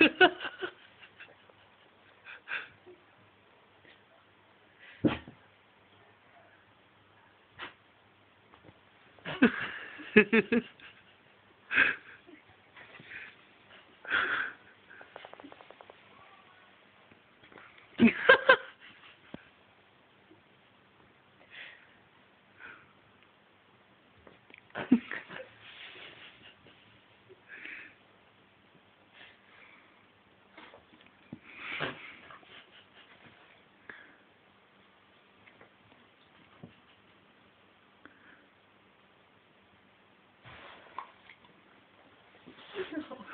oh